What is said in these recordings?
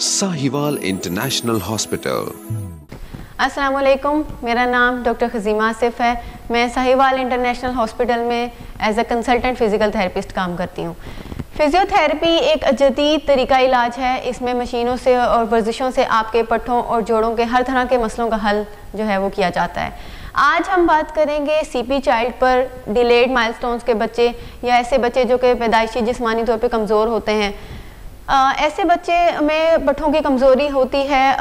Sahiwal international hospital. असलकुम मेरा नाम डॉक्टर खजीमा आसिफ है। मैं साहिवाल इंटरनेशनल हॉस्पिटल में as a consultant physical therapist काम करती हूँ। फ़िज़ियोथेरेपी एक जदीद तरीका इलाज है। इसमें मशीनों से और वर्जिशों से आपके पट्ठों और जोड़ों के हर तरह के मसलों का हल जो है वो किया जाता है। आज हम बात करेंगे सीपी चाइल्ड पर डिलेड माइलस्टोन्स के बच्चे या ऐसे बच्चे जो कि पैदाइशी जिस्मानी तौर पे कमज़ोर होते हैं। ऐसे बच्चे में बठों की कमज़ोरी होती है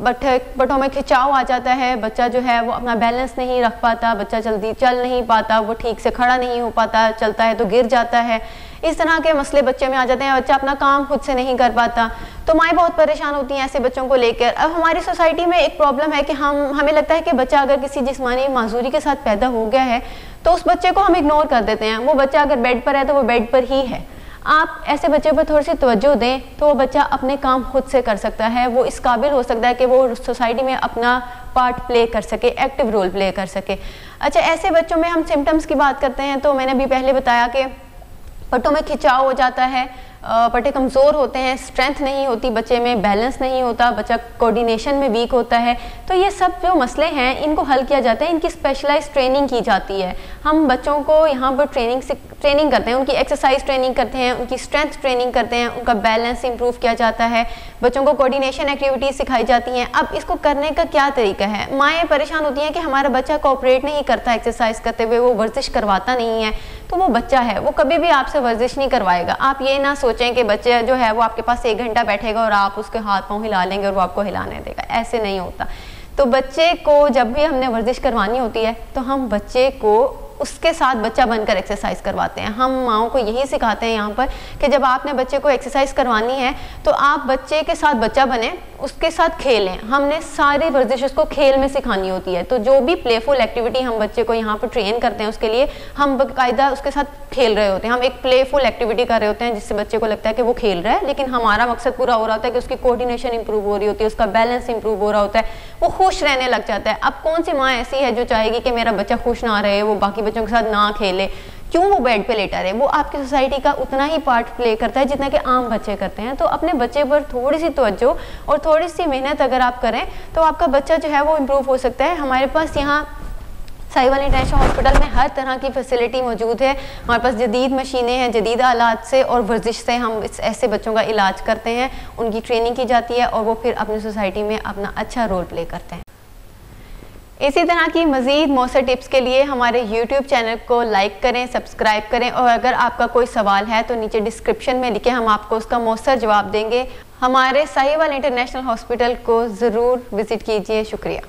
बठ बठों में खिंचाव आ जाता है, बच्चा जो है वो अपना बैलेंस नहीं रख पाता, बच्चा जल्दी चल नहीं पाता, वो ठीक से खड़ा नहीं हो पाता, चलता है तो गिर जाता है। इस तरह के मसले बच्चे में आ जाते हैं बच्चा अपना काम खुद से नहीं कर पाता। तो माएँ बहुत परेशान होती हैं ऐसे बच्चों को लेकर। अब हमारी सोसाइटी में एक प्रॉब्लम है कि हम, हमें लगता है कि बच्चा अगर किसी जिसमानी माजूरी के साथ पैदा हो गया है तो उस बच्चे को हम इग्नोर कर देते हैं। वो बच्चा अगर बेड पर है तो वो बेड पर ही है। आप ऐसे बच्चे पर थोड़ी सी तवज्जो दें तो वो बच्चा अपने काम खुद से कर सकता है। वो इस काबिल हो सकता है कि वो सोसाइटी में अपना पार्ट प्ले कर सके, एक्टिव रोल प्ले कर सके। अच्छा ऐसे बच्चों में हम सिम्टम्स की बात करते हैं तो मैंने अभी पहले बताया कि पटों में खिंचाव हो जाता है पट्टे कमज़ोर होते हैं स्ट्रेंथ नहीं होती, बच्चे में बैलेंस नहीं होता, बच्चा कोऑर्डिनेशन में वीक होता है तो ये सब जो मसले हैं, इनको हल किया जाता है, इनकी स्पेशलाइज ट्रेनिंग की जाती है। हम बच्चों को यहाँ पर ट्रेनिंग से ट्रेनिंग करते हैं, उनकी एक्सरसाइज ट्रेनिंग करते हैं, उनकी स्ट्रेंथ ट्रेनिंग करते हैं, उनका बैलेंस इंप्रूव किया जाता है, बच्चों को कोऑर्डिनेशन एक्टिविटीज़ सिखाई जाती हैं। अब इसको करने का क्या तरीका है? माएँ परेशान होती हैं कि हमारा बच्चा कोऑपरेट नहीं करता एक्सरसाइज करते हुए, वो वर्जिश करवाता नहीं है तो वो बच्चा है, वो कभी भी आपसे वर्जिश नहीं करवाएगा। आप ये ना सोचें कि बच्चे जो है वो आपके पास एक घंटा बैठेगा और आप उसके हाथ पाँव हिला लेंगे और वो आपको हिलाने देगा। ऐसे नहीं होता। तो बच्चे को जब भी हमने वर्जिश करवानी होती है तो हम बच्चे को उसके साथ बच्चा बनकर एक्सरसाइज करवाते हैं। हम माओ को यही सिखाते हैं यहाँ पर कि जब आपने बच्चे को एक्सरसाइज करवानी है तो आप बच्चे के साथ बच्चा बने, उसके साथ खेलें। हमने सारी वर्जिश उसको खेल में सिखानी होती है। तो जो भी प्लेफुल एक्टिविटी हम बच्चे को यहाँ पर ट्रेन करते हैं, उसके लिए हम बाकायदा उसके साथ खेल रहे होते हैं। हम एक प्लेफुल एक्टिविटी कर रहे होते हैं, जिससे बच्चे को लगता है कि वो खेल रहा है, लेकिन हमारा मकसद पूरा हो रहा होता है कि उसकी कोऑर्डिनेशन इंप्रूव हो रही होती है, उसका बैलेंस इंप्रूव हो रहा होता है। वो खुश रहने लग जाता है। अब कौन सी माँ ऐसी है जो चाहेगी कि मेरा बच्चा खुश ना रहे, वो बाकी बच्चों के साथ ना खेले। क्यों वो बेड पे लेटा रहे? वो आपकी सोसाइटी का उतना ही पार्ट प्ले करता है जितना कि आम बच्चे करते हैं। तो अपने बच्चे पर थोड़ी सी तवज्जो और थोड़ी सी मेहनत अगर आप करें तो आपका बच्चा जो है वो इम्प्रूव हो सकता है। हमारे पास यहाँ साहिवाल इंटरनेशनल हॉस्पिटल में हर तरह की फैसिलिटी मौजूद है। हमारे पास जदीद मशीनें हैं, जदीद आलात से और वर्जिश से हम इस, ऐसे बच्चों का इलाज करते हैं। उनकी ट्रेनिंग की जाती है और वो फिर अपनी सोसाइटी में अपना अच्छा रोल प्ले करते हैं। इसी तरह की मज़ीद मौसर टिप्स के लिए हमारे YouTube चैनल को लाइक करें सब्सक्राइब करें और अगर आपका कोई सवाल है तो नीचे डिस्क्रिप्शन में लिखे हम आपको उसका मौसर जवाब देंगे। हमारे साहिवाल इंटरनेशनल हॉस्पिटल को ज़रूर विज़िट कीजिए शुक्रिया।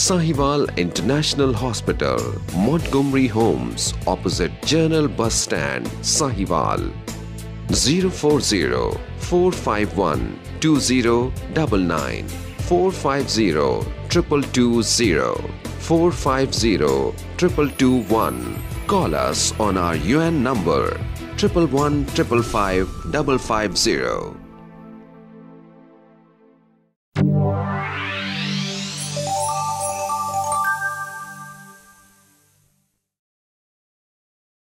Sahiwal International Hospital, Montgomery Homes, opposite Journal Bus Stand, Sahiwal. 040 451 2099 450 2220 450 Call us on our UN number triple one triple five double five zero.